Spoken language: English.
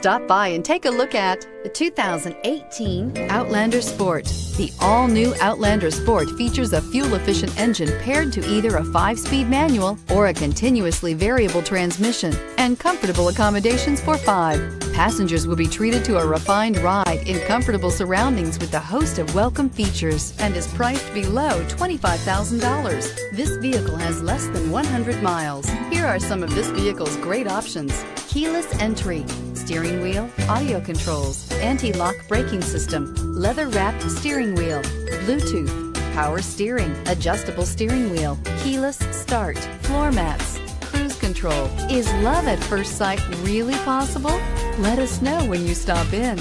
Stop by and take a look at the 2018 Outlander Sport. The all-new Outlander Sport features a fuel-efficient engine paired to either a five-speed manual or a continuously variable transmission and comfortable accommodations for five. Passengers will be treated to a refined ride in comfortable surroundings with a host of welcome features and is priced below $25,000. This vehicle has less than 100 miles. Here are some of this vehicle's great options. Keyless entry, steering wheel, audio controls, anti-lock braking system, leather-wrapped steering wheel, Bluetooth, power steering, adjustable steering wheel, keyless start, floor mats, cruise control. Is love at first sight really possible? Let us know when you stop in.